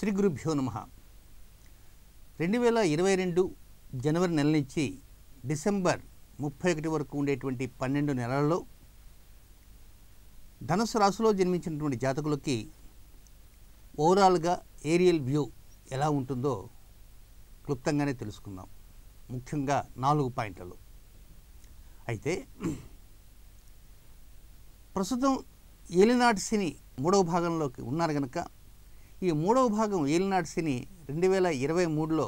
శ్రీ గురుభ్యో నమ. రెండు వేల ఇరవై రెండు జనవరి నెల నుంచి డిసెంబర్ ముప్పై ఒకటి వరకు ఉండేటువంటి పన్నెండు నెలల్లో ధనుసు రాశిలో జన్మించినటువంటి జాతకులకి ఓవరాల్గా ఏరియల్ వ్యూ ఎలా ఉంటుందో క్లుప్తంగానే తెలుసుకుందాం. ముఖ్యంగా నాలుగు పాయింట్లలో. అయితే ప్రస్తుతం ఏలినాటి సిని మూడవ భాగంలోకి ఉన్నారు కనుక ఈ మూడవ భాగం ఏలినాటి శని రెండు వేల ఇరవై మూడులో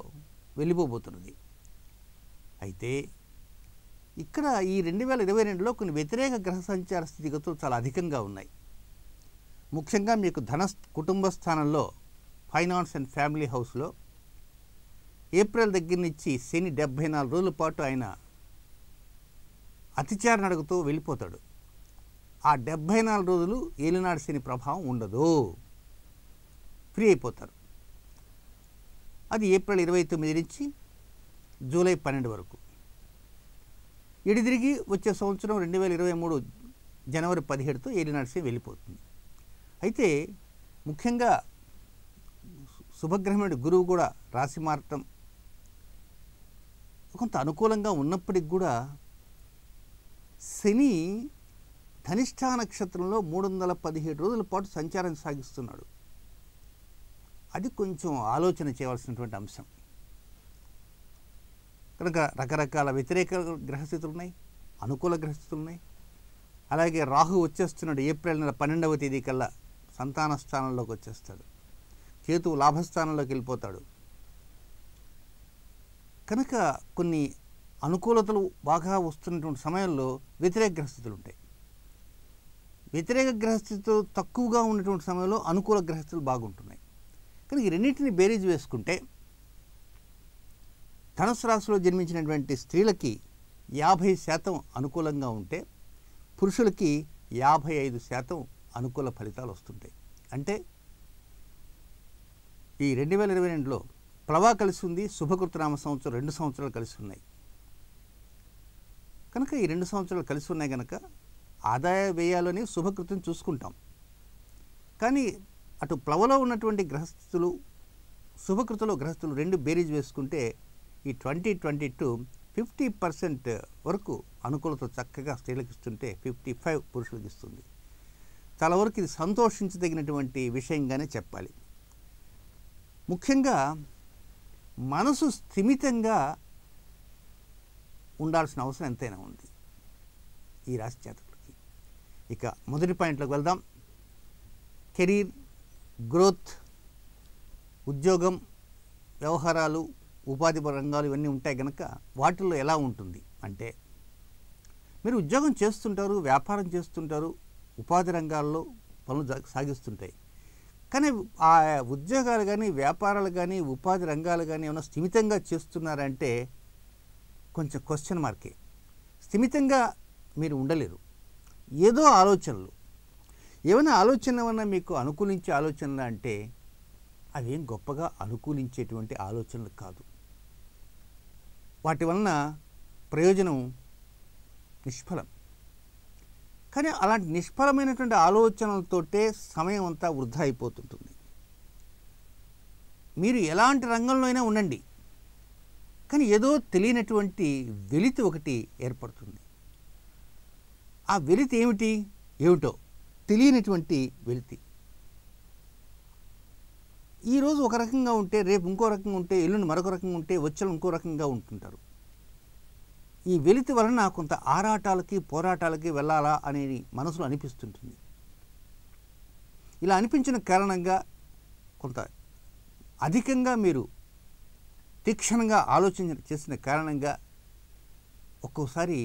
వెళ్ళిపోబోతున్నది. అయితే ఇక్కడ ఈ రెండు వేల ఇరవై రెండులో కొన్ని వ్యతిరేక గ్రహ సంచార స్థితిగతులు చాలా అధికంగా ఉన్నాయి. ముఖ్యంగా మీకు ధన కుటుంబ స్థానంలో ఫైనాన్స్ అండ్ ఫ్యామిలీ హౌస్లో ఏప్రిల్ దగ్గర నుంచి శని డెబ్భై నాలుగు రోజుల పాటు ఆయన అతిచార నడుగుతూ వెళ్ళిపోతాడు. ఆ డెబ్భై నాలుగు రోజులు ఏలినాడు శని ప్రభావం ఉండదు. ఫ్రీ అయిపోతారు. అది ఏప్రిల్ ఇరవై తొమ్మిది నుంచి జూలై పన్నెండు వరకు. ఎడిదిరిగి వచ్చే సంవత్సరం రెండు వేల ఇరవై మూడు జనవరి పదిహేడుతో ఏలినాడు శని వెళ్ళిపోతుంది. అయితే ముఖ్యంగా శుభగ్రహమైన గురువు కూడా రాశి మారటం కొంత అనుకూలంగా ఉన్నప్పటికి కూడా శని ధనిష్ఠా నక్షత్రంలో మూడు వందల పదిహేడు రోజుల పాటు సంచారం సాగిస్తున్నాడు. అది కొంచెం ఆలోచన చేయవలసినటువంటి అంశం. కనుక రకరకాల వ్యతిరేక గ్రహస్థితులు ఉన్నాయి అనుకూల గ్రహస్థితులు ఉన్నాయి అలాగే రాహు వచ్చేస్తున్నాడు ఏప్రిల్ నెల పన్నెండవ తేదీ కల్లా సంతాన స్థానంలోకి వచ్చేస్తాడు. కేతువు లాభస్థానంలోకి వెళ్ళిపోతాడు. కనుక కొన్ని అనుకూలతలు బాగా వస్తున్నటువంటి సమయంలో వ్యతిరేక గ్రహస్థితులు ఉంటాయి. వ్యతిరేక గ్రహస్థితులు తక్కువగా ఉన్నటువంటి సమయంలో అనుకూల గ్రహస్థితులు బాగుంటున్నాయి. కానీ ఈ రెండింటిని బేరీజ్ వేసుకుంటే ధనుసు రాశిలో జన్మించినటువంటి స్త్రీలకి యాభై శాతం అనుకూలంగా ఉంటే పురుషులకి యాభై ఐదు శాతం అనుకూల ఫలితాలు వస్తుంటాయి. అంటే ఈ రెండు వేల ఇరవై రెండులో ప్లవా కలిసి ఉంది శుభకృతనామ సంవత్సరం రెండు సంవత్సరాలు కలిసి ఉన్నాయి. కనుక ఈ రెండు సంవత్సరాలు కలిసి ఉన్నాయి కనుక ఆదాయ వ్యయాలని శుభకృతం చూసుకుంటాం. కానీ అటు ప్లవలో ఉన్నటువంటి గ్రహస్థులు శుభకృతలో గ్రహస్థులు రెండు బేరీజ్ వేసుకుంటే ఈ twenty twenty to fifty percent వరకు అనుకూలత చక్కగా స్త్రీలకు ఇస్తుంటే ఫిఫ్టీ ఫైవ్ పురుషులకు ఇస్తుంది చాలా వరకు ఇది సంతోషించదగినటువంటి విషయంగానే చెప్పాలి. ముఖ్యంగా మనసు స్థిమితంగా ఉండాల్సిన అవసరం ఎంతైనా ఉంది ఈ రాశి జాతకులకి. ఇక మొదటి పాయింట్లోకి వెళ్దాం. కెరీర్ గ్రోత్ ఉద్యోగం వ్యవహారాలు ఉపాధి రంగాలు ఇవన్నీ ఉంటాయి కనుక వాటిల్లో ఎలా ఉంటుంది అంటే మీరు ఉద్యోగం చేస్తుంటారు వ్యాపారం చేస్తుంటారు ఉపాధి రంగాల్లో పనులు సాగిస్తుంటాయి. కానీ ఆ ఉద్యోగాలు కానీ వ్యాపారాలు కానీ ఉపాధి రంగాలు కానీ ఏమైనా స్థిమితంగా చేస్తున్నారంటే కొంచెం క్వశ్చన్ మార్కే స్థిమితంగా మీరు ఉండలేరు. ఏదో ఆలోచనలు ఏమైనా ఆలోచన ఏమన్నా మీకు అనుకూలించే ఆలోచనలు అంటే అవేం గొప్పగా అనుకూలించేటువంటి ఆలోచనలు కాదు. వాటి వలన ప్రయోజనం నిష్ఫలం. కానీ అలాంటి నిష్ఫలమైనటువంటి ఆలోచనలతోటే సమయం అంతా వృధా అయిపోతుంటుంది. మీరు ఎలాంటి రంగంలో అయినా ఉండండి. కానీ ఏదో తెలియనటువంటి వెలితి ఒకటి ఏర్పడుతుంది. ఆ వెలితి ఏమిటి? ఏమిటో తెలియనటువంటి వెలితి. ఈరోజు ఒక రకంగా ఉంటే రేపు ఇంకో రకంగా ఉంటే ఎల్లుండి మరొక రకంగా ఉంటే వచ్చలు ఇంకో రకంగా ఉంటుంటారు. ఈ వెలితి వలన కొంత ఆరాటాలకి పోరాటాలకి వెళ్ళాలా అనేది మనసులో అనిపిస్తుంటుంది. ఇలా అనిపించిన కారణంగా కొంత అధికంగా మీరు తీక్షణంగా ఆలోచన చేసిన కారణంగా ఒక్కోసారి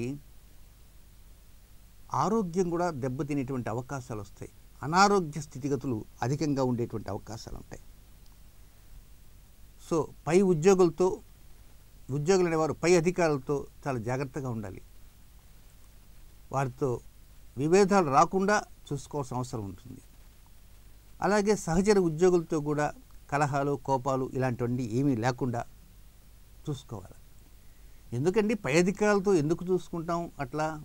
ఆరోగ్యం కూడా దెబ్బతినేటువంటి అవకాశాలు వస్తాయి అనారోగ్య స్థితిగతులు అధికంగా ఉండేటువంటి అవకాశాలు ఉంటాయి సో పై ఉద్యోగులతో ఉద్యోగులు అనేవారు పై అధికారులతో చాలా జాగ్రత్తగా ఉండాలి. వారితో విభేదాలు రాకుండా చూసుకోవాల్సిన అవసరం ఉంటుంది. అలాగే సహచర ఉద్యోగులతో కూడా కలహాలు కోపాలు ఇలాంటివన్నీ ఏమీ లేకుండా చూసుకోవాలి. ఎందుకండి? పై అధికారులతో ఎందుకు చూసుకుంటాం అట్లా?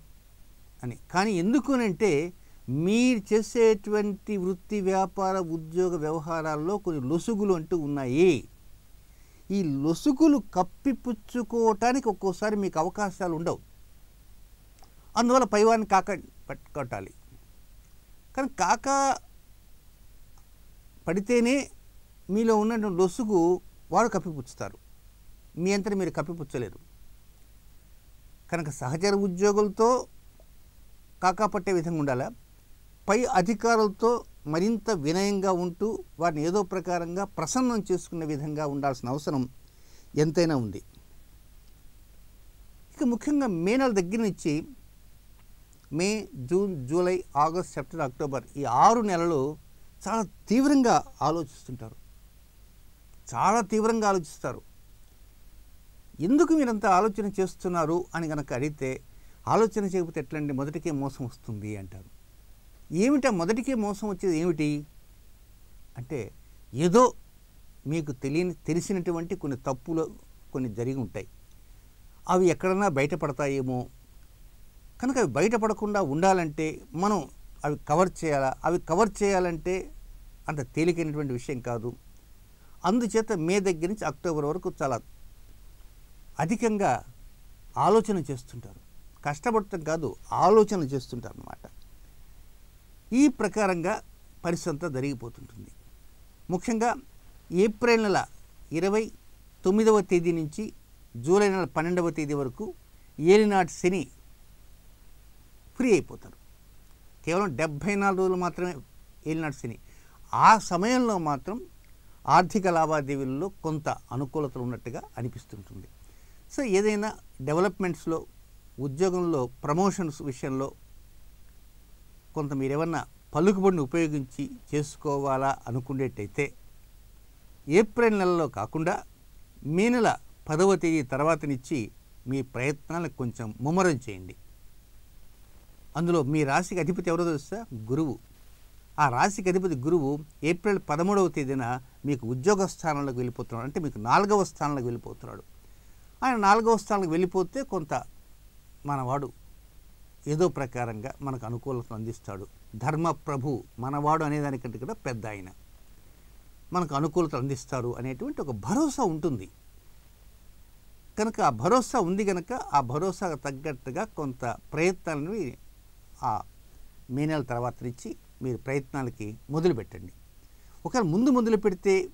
అని. కానీ ఎందుకు అని అంటే మీరు చేసేటువంటి వృత్తి వ్యాపార ఉద్యోగ వ్యవహారాల్లో కొన్ని లొసుగులు అంటూ ఉన్నాయి. ఈ లొసుగులు కప్పిపుచ్చుకోవటానికి ఒక్కోసారి మీకు అవకాశాలు ఉండవు. అందువల్ల పైవాన్ని కాక పట్టుకోటాలి కానీ కాక పడితేనే మీలో ఉన్న లొసుగు వారు కప్పిపుచ్చుతారు. మీ అంతా మీరు కప్పిపుచ్చలేరు. కనుక సహచర ఉద్యోగులతో కాకాపట్టే విధంగా ఉండాలా? పై అధికారులతో మరింత వినయంగా ఉంటూ వారిని ఏదో ప్రకారంగా ప్రసన్నం చేసుకునే విధంగా ఉండాల్సిన అవసరం ఎంతైనా ఉంది. ఇక ముఖ్యంగా మే నెల దగ్గర నుంచి May June July August September October ఈ ఆరు నెలలు చాలా తీవ్రంగా ఆలోచిస్తుంటారు. చాలా తీవ్రంగా ఆలోచిస్తారు. ఎందుకు మీరంత ఆలోచన చేస్తున్నారు అని కనుక అడిగితే ఆలోచన చేయకపోతే ఎట్లండి? మొదటికే మోసం వస్తుంది అంటారు. ఏమిటా మొదటికే మోసం వచ్చేది ఏమిటి? అంటే ఏదో మీకు తెలియని తెలిసినటువంటి కొన్ని తప్పులు కొన్ని జరిగి ఉంటాయి. అవి ఎక్కడన్నా బయటపడతాయేమో. కనుక అవి బయటపడకుండా ఉండాలంటే మనం అవి కవర్ చేయాలా? అవి కవర్ చేయాలంటే అంత తేలికైనటువంటి విషయం కాదు. అందుచేత మే దగ్గర నుంచి అక్టోబర్ వరకు చాలా అధికంగా ఆలోచన చేస్తుంటారు. కష్టపడటం కాదు ఆలోచన చేస్తుంటారు అన్నమాట ఈ ప్రకారంగా పరిస్థితి అంతా జరిగిపోతుంటుంది. ముఖ్యంగా ఏప్రిల్ నెల ఇరవై తొమ్మిదవ తేదీ నుంచి జూలై నెల పన్నెండవ తేదీ వరకు ఏలినాటి శని ఫ్రీ అయిపోతారు. కేవలం డెబ్భై నాలుగు రోజులు మాత్రమే ఏలినాటి శని. ఆ సమయంలో మాత్రం ఆర్థిక లావాదేవీల్లో కొంత అనుకూలతలు ఉన్నట్టుగా అనిపిస్తుంటుంది. సో ఏదైనా డెవలప్మెంట్స్లో ఉద్యోగంలో ప్రమోషన్స్ విషయంలో కొంత మీరేమన్నా పలుకుబడిని ఉపయోగించి చేసుకోవాలా అనుకునేటైతే ఏప్రిల్ నెలలో కాకుండా మే నెల పదవ తేదీ తర్వాతనిచ్చి మీ ప్రయత్నాలకు కొంచెం ముమ్మరం చేయండి. అందులో మీ రాశికి అధిపతి ఎవరో తెలుసా? గురువు. ఆ రాశికి అధిపతి గురువు ఏప్రిల్ పదమూడవ తేదీన మీకు ఉద్యోగ స్థానంలోకి వెళ్ళిపోతున్నాడు. అంటే మీకు నాలుగవ స్థానంలోకి వెళ్ళిపోతున్నాడు. ఆయన నాలుగవ స్థానంలోకి వెళ్ళిపోతే కొంత మనవాడు ఏదో ప్రకారంగా మనకు అనుకూలతను అందిస్తాడు. ధర్మ ప్రభు మనవాడు అనేదానికంటే కూడా పెద్ద ఆయన. మనకు అనుకూలత అందిస్తారు అనేటువంటి ఒక భరోసా ఉంటుంది. కనుక ఆ భరోసా ఉంది కనుక ఆ భరోసాకు తగ్గట్టుగా కొంత ప్రయత్నాలను ఆ మే నెల తర్వాత నుంచి మీరు ప్రయత్నాలకి మొదలుపెట్టండి. ఒకవేళ ముందు మొదలు పెడితే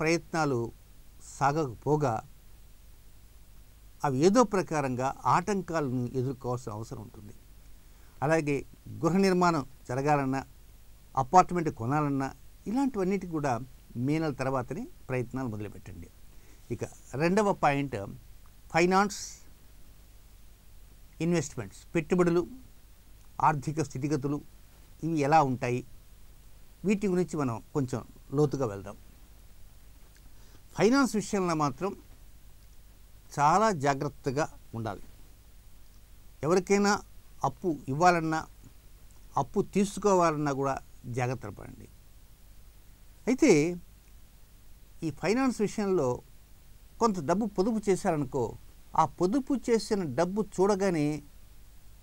ప్రయత్నాలు సాగకపోగా అవి ఏదో ప్రకారంగా ఆటంకాలను ఎదుర్కోవాల్సిన అవసరం ఉంటుంది. అలాగే గృహ నిర్మాణం జరగాలన్నా అపార్ట్మెంట్ కొనాలన్నా ఇలాంటివన్నిటికి కూడా మే నెల తర్వాతనే ప్రయత్నాలు మొదలుపెట్టండి. ఇక రెండవ పాయింట్ ఫైనాన్స్ ఇన్వెస్ట్మెంట్స్ పెట్టుబడులు ఆర్థిక స్థితిగతులు ఇవి ఎలా ఉంటాయి? వీటి గురించి మనం కొంచెం లోతుగా వెళ్దాం. ఫైనాన్స్ విషయంలో మాత్రం చాలా జాగ్రత్తగా ఉండాలి. ఎవరికైనా అప్పు ఇవ్వాలన్నా అప్పు తీసుకోవాలన్నా కూడా జాగ్రత్త పడండి. అయితే ఈ ఫైనాన్స్ విషయంలో కొంత డబ్బు పొదుపు చేశారనుకో ఆ పొదుపు చేసిన డబ్బు చూడగానే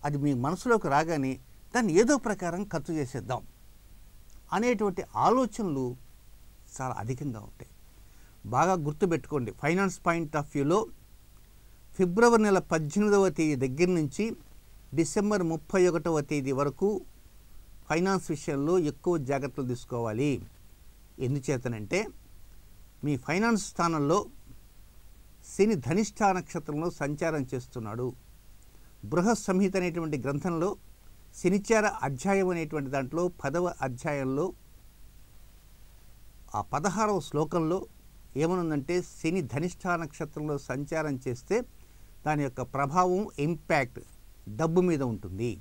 అది మీ మనసులోకి రాగానే దాన్ని ఏదో ప్రకారం ఖర్చు చేసేద్దాం అనేటువంటి ఆలోచనలు చాలా అధికంగా ఉంటాయి. బాగా గుర్తుపెట్టుకోండి. ఫైనాన్స్ పాయింట్ ఆఫ్ వ్యూలో ఫిబ్రవరి నెల పద్దెనిమిదవ తేదీ దగ్గర నుంచి డిసెంబర్ ముప్పై ఒకటవ తేదీ వరకు ఫైనాన్స్ విషయంలో ఎక్కువ జాగ్రత్తలు తీసుకోవాలి. ఎందుచేతనంటే మీ ఫైనాన్స్ స్థానంలో శని ధనిష్ట నక్షత్రంలో సంచారం చేస్తున్నాడు. బృహత్ సంహిత అనేటువంటి గ్రంథంలో శనిచార అధ్యాయం అనేటువంటి దాంట్లో పదవ అధ్యాయంలో ఆ పదహారవ శ్లోకంలో ఏమనుందంటే శని ధనిష్ట నక్షత్రంలో సంచారం చేస్తే దాని యొక్క ప్రభావం ఇంపాక్ట్ డబ్బు మీద ఉంటుంది.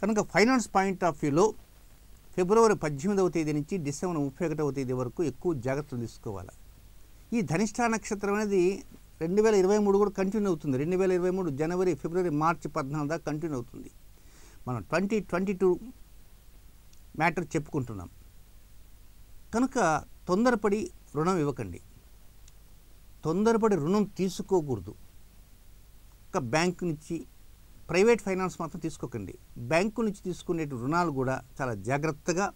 కనుక ఫైనాన్స్ పాయింట్ ఆఫ్ వ్యూలో ఫిబ్రవరి పద్దెనిమిదవ తేదీ నుంచి డిసెంబర్ ముప్పై ఒకటవ తేదీ వరకు ఎక్కువ జాగ్రత్తలు తీసుకోవాలి. ఈ ధనిష్ట నక్షత్రం అనేది రెండు వేల ఇరవై మూడు కూడా కంటిన్యూ అవుతుంది. రెండు వేల ఇరవై మూడు జనవరి ఫిబ్రవరి మార్చి పద్నాలుగు దాకా కంటిన్యూ అవుతుంది. మనం ట్వంటీ ట్వంటీ టూ మ్యాటర్ చెప్పుకుంటున్నాం. కనుక తొందరపడి రుణం ఇవ్వకండి. తొందరపడి రుణం తీసుకోకూడదు. ఒక బ్యాంకు నుంచి ప్రైవేట్ ఫైనాన్స్ మాత్రం తీసుకోకండి. బ్యాంకు నుంచి తీసుకునే రుణాలు కూడా చాలా జాగ్రత్తగా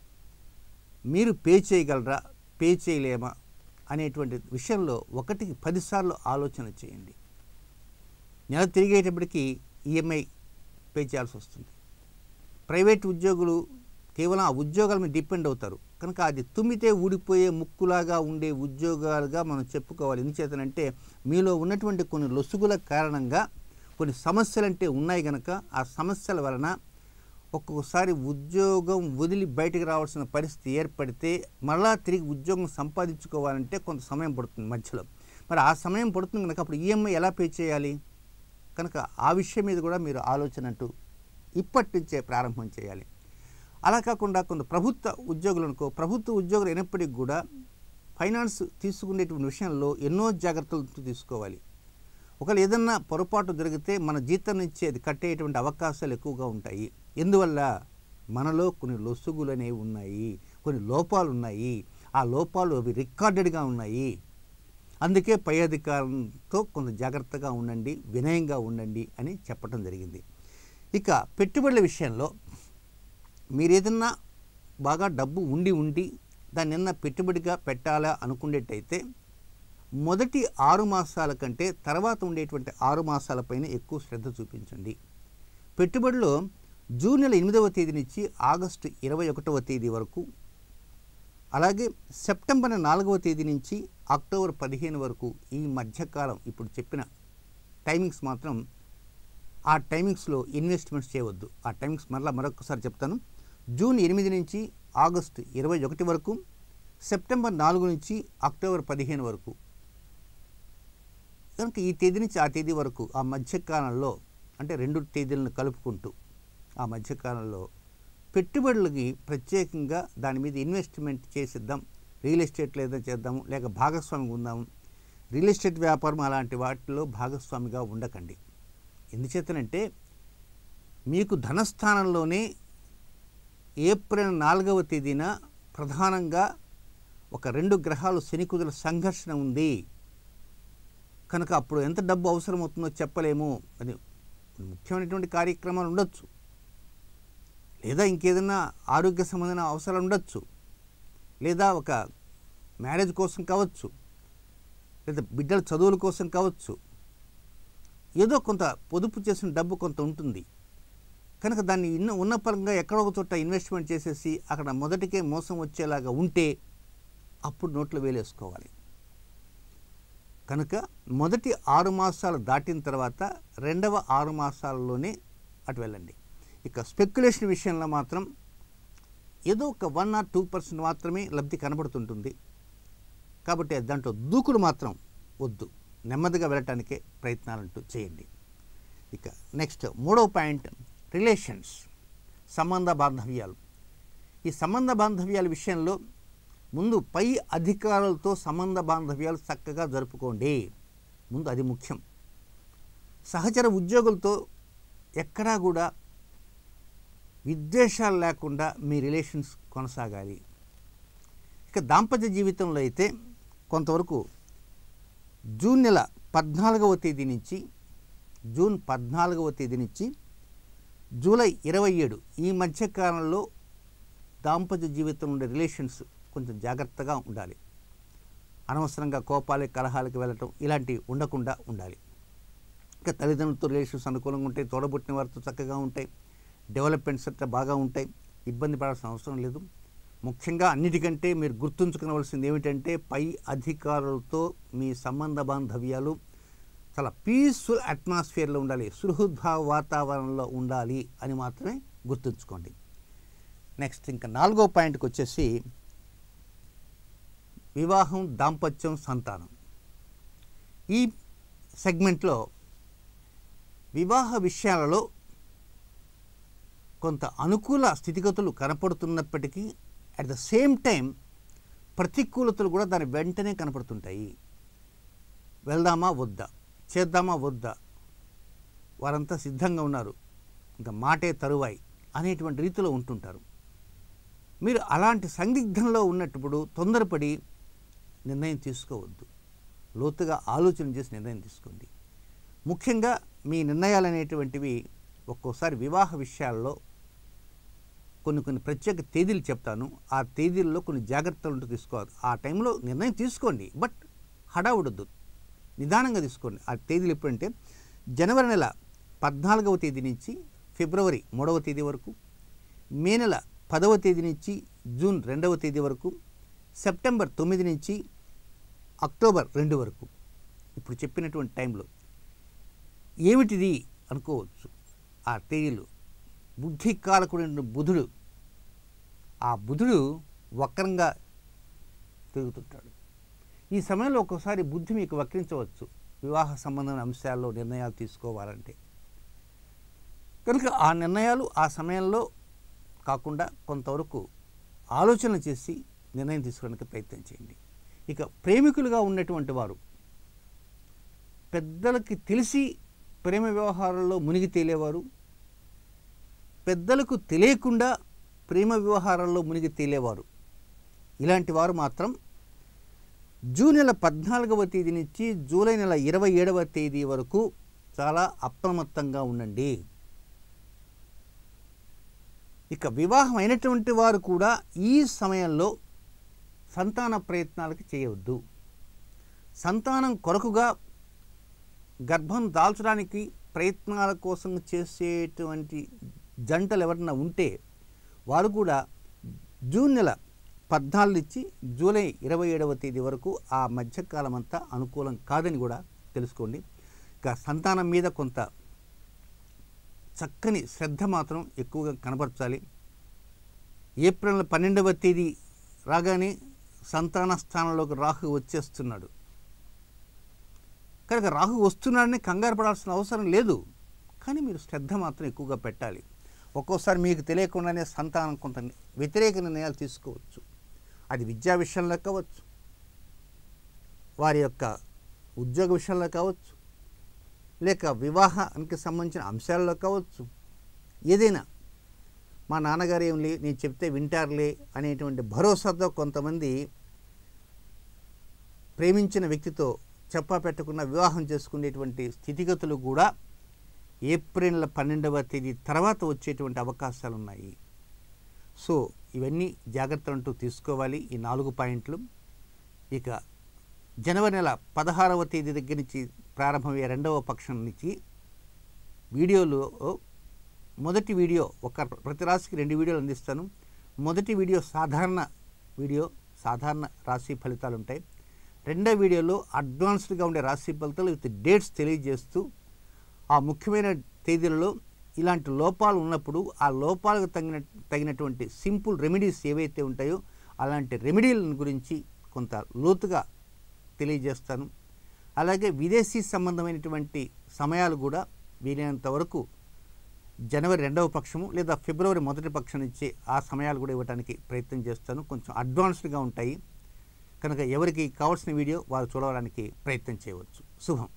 మీరు పే చేయగలరా పే చేయలేమా అనేటువంటి విషయంలో ఒకటికి పదిసార్లు ఆలోచన చేయండి. నెల తిరిగేటప్పటికి ఈఎంఐ పే చేయాల్సి వస్తుంది. ప్రైవేట్ ఉద్యోగులు కేవలం ఆ ఉద్యోగాల మీద డిపెండ్ అవుతారు. కనుక అది తుమ్మితే ఊడిపోయే ముక్కులాగా ఉండే ఉద్యోగాలుగా మనం చెప్పుకోవాలి. ఎందుచేతనంటే మీలో ఉన్నటువంటి కొన్ని లొసుగుల కారణంగా కొన్ని సమస్యలు అంటే ఉన్నాయి కనుక ఆ సమస్యల వలన ఒక్కొక్కసారి ఉద్యోగం వదిలి బయటకు రావాల్సిన పరిస్థితి ఏర్పడితే మళ్ళా తిరిగి ఉద్యోగం సంపాదించుకోవాలంటే కొంత సమయం పడుతుంది మధ్యలో. మరి ఆ సమయం పడుతుంది కనుక అప్పుడు ఈఎంఐ ఎలా పే చేయాలి? కనుక ఆ విషయం మీద కూడా మీరు ఆలోచన అంటూ ఇప్పటి నుంచే ప్రారంభం చేయాలి. అలా కాకుండా కొంత ప్రభుత్వ ఉద్యోగులు అనుకో ప్రభుత్వ ఉద్యోగులు అయినప్పటికీ కూడా ఫైనాన్స్ తీసుకునేటువంటి విషయంలో ఎన్నో జాగ్రత్తలు తీసుకోవాలి. ఒకవేళ ఏదన్నా పొరపాటు జరిగితే మన జీతం నుంచి అది కట్టేటువంటి అవకాశాలు ఎక్కువగా ఉంటాయి. ఎందువల్ల? మనలో కొన్ని లొసుగులు అనేవి ఉన్నాయి కొన్ని లోపాలు ఉన్నాయి. ఆ లోపాలు అవి రికార్డెడ్గా ఉన్నాయి. అందుకే పై అధికారంతో కొంత జాగ్రత్తగా ఉండండి వినయంగా ఉండండి అని చెప్పడం జరిగింది. ఇక పెట్టుబడుల విషయంలో మీరు ఏదన్నా బాగా డబ్బు ఉండి ఉండి దాన్ని నిన్న పెట్టుబడిగా పెట్టాలా అనుకునేటైతే మొదటి ఆరు మాసాల కంటే తర్వాత ఉండేటువంటి ఆరు మాసాలపైన ఎక్కువ శ్రద్ధ చూపించండి. పెట్టుబడిలో జూన్ నెల ఎనిమిదవ తేదీ నుంచి ఆగస్టు ఇరవై ఒకటవ తేదీ వరకు అలాగే సెప్టెంబర్ నాలుగవ తేదీ నుంచి అక్టోబర్ పదిహేను వరకు ఈ మధ్యకాలం ఇప్పుడు చెప్పిన టైమింగ్స్ మాత్రం ఆ టైమింగ్స్లో ఇన్వెస్ట్మెంట్స్ చేయవద్దు. ఆ టైమింగ్స్ మరలా మరొకసారి చెప్తాను. జూన్ ఎనిమిది నుంచి ఆగస్టు ఇరవై ఒకటి వరకు సెప్టెంబర్ నాలుగు నుంచి అక్టోబర్ పదిహేను వరకు. కనుక ఈ తేదీ నుంచి ఆ తేదీ వరకు ఆ మధ్యకాలంలో అంటే రెండు తేదీలను కలుపుకుంటూ ఆ మధ్యకాలంలో పెట్టుబడులకి ప్రత్యేకంగా దాని మీద ఇన్వెస్ట్మెంట్ చేసిద్దాం. రియల్ ఎస్టేట్లో ఏదైనా చేద్దాము లేక భాగస్వామిగా ఉందాము. రియల్ ఎస్టేట్ వ్యాపారం అలాంటి వాటిలో భాగస్వామిగా ఉండకండి. ఎందుచేతనంటే మీకు ధనస్థానంలోనే ఏప్రిల్ నాలుగవ తేదీన ప్రధానంగా ఒక రెండు గ్రహాలు శనికుదుల సంఘర్షణ ఉంది. కనుక అప్పుడు ఎంత డబ్బు అవసరమవుతుందో చెప్పలేము. అది ముఖ్యమైనటువంటి కార్యక్రమాలు ఉండొచ్చు. లేదా ఇంకేదైనా ఆరోగ్య సంబంధమైన అవసరాలు ఉండొచ్చు. లేదా ఒక మ్యారేజ్ కోసం కావచ్చు. లేదా బిడ్డల చదువుల కోసం కావచ్చు. ఏదో కొంత పొదుపు చేసిన డబ్బు కొంత ఉంటుంది. కనుక దాన్ని ఇన్న ఉన్న పరంగా ఎక్కడో ఒక చోట ఇన్వెస్ట్మెంట్ చేసేసి అక్కడ మొదటికే మోసం వచ్చేలాగా ఉంటే అప్పుడు నోట్లో వేలేసుకోవాలి. కనుక మొదటి ఆరు మాసాలు దాటిన తర్వాత రెండవ ఆరు మాసాలలోనే అటు వెళ్ళండి. ఇక స్పెక్యులేషన్ విషయంలో మాత్రం ఏదో ఒక వన్ ఆర్ టూ పర్సెంట్ మాత్రమే లబ్ధి కనబడుతుంటుంది. కాబట్టి దాంట్లో దూకుడు మాత్రం వద్దు. నెమ్మదిగా వెళ్ళటానికే ప్రయత్నాలంటూ చేయండి. ఇక నెక్స్ట్ మూడవ పాయింట్ రిలేషన్స్ సంబంధ బాంధవ్యాలు. ఈ సంబంధ బాంధవ్యాల విషయంలో ముందు పై అధికారులతో సంబంధ బాంధవ్యాలు చక్కగా జరుపుకోండి. ముందు అది ముఖ్యం. సహచర ఉద్యోగులతో ఎక్కడా కూడా విద్వేషాలు లేకుండా మీ రిలేషన్స్ కొనసాగాలి. ఇక దాంపత్య జీవితంలో అయితే కొంతవరకు జూన్ నెల పద్నాలుగవ తేదీ నుంచి జూన్ పద్నాలుగవ తేదీ నుంచి జూలై ఇరవై ఏడు ఈ మధ్యకాలంలో దాంపత్య జీవితంలో ఉండే రిలేషన్స్ కొంచెం జాగ్రత్తగా ఉండాలి. అనవసరంగా కోపాలకి కలహాలకి వెళ్ళటం ఇలాంటివి ఉండకుండా ఉండాలి. ఇంకా తల్లిదండ్రులతో రిలేషన్స్ అనుకూలంగా ఉంటాయి తోడబుట్టిన వారితో చక్కగా ఉంటాయి డెవలప్మెంట్స్ అట్లా బాగా ఉంటాయి ఇబ్బంది పడాల్సిన అవసరం లేదు. ముఖ్యంగా అన్నిటికంటే మీరు గుర్తుంచుకోవలసింది ఏమిటంటే పై అధికారులతో మీ సంబంధ బాంధవ్యాలు చాలా పీస్ఫుల్ అట్మాస్ఫియర్లో ఉండాలి సుహృద్భావ వాతావరణంలో ఉండాలి అని మాత్రమే గుర్తుంచుకోండి. నెక్స్ట్ ఇంకా నాలుగో పాయింట్కి వచ్చేసి వివాహం దాంపత్యం సంతానం. ఈ సెగ్మెంట్లో వివాహ విషయాలలో కొంత అనుకూల స్థితిగతులు కనపడుతున్నప్పటికీ అట్ ద సేమ్ టైం ప్రతికూలతలు కూడా దాని వెంటనే కనపడుతుంటాయి. వెళ్దామా వద్దా? చేద్దామా వద్దా? వారంతా సిద్ధంగా ఉన్నారు. ఇంకా మాటే తరువాయి అనేటువంటి రీతిలో ఉంటుంటారు. మీరు అలాంటి సందిగ్ధంలో ఉన్నప్పుడు తొందరపడి నిర్ణయం తీసుకోవద్దు. లోతుగా ఆలోచన చేసి నిర్ణయం తీసుకోండి. ముఖ్యంగా మీ నిర్ణయాలు అనేటువంటివి ఒక్కోసారి వివాహ విషయాల్లో కొన్ని కొన్ని ప్రత్యేక తేదీలు చెప్తాను. ఆ తేదీల్లో కొన్ని జాగ్రత్తలు తీసుకోవాలి. ఆ టైంలో నిర్ణయం తీసుకోండి. బట్ హడావుడొద్దు. నిదానంగా తీసుకోండి. ఆ తేదీలు ఎప్పుడంటే జనవరి నెల పద్నాలుగవ తేదీ నుంచి ఫిబ్రవరి మూడవ తేదీ వరకు మే నెల పదవ తేదీ నుంచి జూన్ రెండవ తేదీ వరకు సెప్టెంబర్ తొమ్మిది నుంచి అక్టోబర్ రెండు వరకు. ఇప్పుడు చెప్పినటువంటి టైంలో ఏమిటిది అనుకోవచ్చు? ఆ తేదీలు బుద్ధి కాలకుడు బుధుడు ఆ బుధుడు వక్రంగా తిరుగుతుంటాడు. ఈ సమయంలో ఒక్కోసారి బుద్ధి మీకు వక్రించవచ్చు. వివాహ సంబంధమైన అంశాల్లో నిర్ణయాలు తీసుకోవాలంటే. కనుక ఆ నిర్ణయాలు ఆ సమయంలో కాకుండా కొంతవరకు ఆలోచన చేసి నిర్ణయం తీసుకోవడానికి ప్రయత్నం చేయండి. ఇక ప్రేమికులుగా ఉన్నటువంటి వారు పెద్దలకి తెలిసి ప్రేమ వ్యవహారాల్లో మునిగి తేలేవారు. పెద్దలకు తెలియకుండా ప్రేమ వ్యవహారాల్లో మునిగి తేలేవారు. ఇలాంటి వారు మాత్రం జూన్ నెల పద్నాలుగవ తేదీ నుంచి జూలై నెల ఇరవై ఏడవ తేదీ వరకు చాలా అప్రమత్తంగా ఉండండి. ఇక వివాహం అయినటువంటి వారు కూడా ఈ సమయంలో సంతాన ప్రయత్నాలకు చేయవద్దు. సంతానం కొరకుగా గర్భం దాల్చడానికి ప్రయత్నాల కోసం చేసేటువంటి జంటలు ఎవరైనా ఉంటే వారు కూడా జూన్ నెల పద్నాలుగు నుంచి జూలై ఇరవై ఏడవ తేదీ వరకు ఆ మధ్యకాలం అంతా అనుకూలం కాదని కూడా తెలుసుకోండి. ఇక సంతానం మీద కొంత చక్కని శ్రద్ధ మాత్రం ఎక్కువగా కనబరచాలి. ఏప్రిల్ పన్నెండవ తేదీ రాగానే సంతాన స్థానంలోకి రాహు వచ్చేస్తున్నాడు. కనుక రాహు వస్తున్నాడని కంగారు పడాల్సిన అవసరం లేదు. కానీ మీరు శ్రద్ధ మాత్రం ఎక్కువగా పెట్టాలి. ఒక్కోసారి మీకు తెలియకుండానే సంతానం కొంత వ్యతిరేక నిర్ణయాలు తీసుకోవచ్చు. అది విద్యా విషయంలో కావచ్చు వారి యొక్క ఉద్యోగ విషయంలో కావచ్చు లేక వివాహానికి సంబంధించిన అంశాల్లో కావచ్చు. ఏదైనా మా నాన్నగారు ఏం లే నేను చెప్తే వింటారులే అనేటువంటి భరోసాతో కొంతమంది ప్రేమించిన వ్యక్తితో చెప్పా పెట్టకుండా వివాహం చేసుకునేటువంటి స్థితిగతులు కూడా ఏప్రిల్ పన్నెండవ తేదీ తర్వాత వచ్చేటువంటి అవకాశాలు ఉన్నాయి సో ఇవన్నీ జాగ్రత్తలు అంటూ తీసుకోవాలి ఈ నాలుగు పాయింట్లు. ఇక జనవరి నెల పదహారవ తేదీ దగ్గర నుంచి ప్రారంభమయ్యే రెండవ పక్షం నుంచి వీడియోలో మొదటి వీడియో ఒక ప్రతి రాశికి రెండు వీడియోలు అందిస్తాను. మొదటి వీడియో సాధారణ వీడియో సాధారణ రాశి ఫలితాలు ఉంటాయి. రెండో వీడియోలో అడ్వాన్స్డ్గా ఉండే రాశి ఫలితాలు విత్ డేట్స్ తెలియజేస్తూ ఆ ముఖ్యమైన తేదీలలో ఇలాంటి లోపాలు ఉన్నప్పుడు ఆ లోపాలకు తగిన తగినటువంటి సింపుల్ రెమెడీస్ ఏవైతే ఉంటాయో అలాంటి రెమెడీల గురించి కొంత లోతుగా తెలియజేస్తాను. అలాగే విదేశీ సంబంధమైనటువంటి సమయాలు కూడా వీలైనంత వరకు జనవరి రెండవ పక్షము లేదా ఫిబ్రవరి మొదటి పక్షం నుంచి ఆ సమయాలు కూడా ఇవ్వడానికి ప్రయత్నం చేస్తాను. కొంచెం అడ్వాన్స్డ్గా ఉంటాయి. కనుక ఎవరికి కావాల్సిన వీడియో వారు చూడడానికి ప్రయత్నం చేయవచ్చు. శుభం.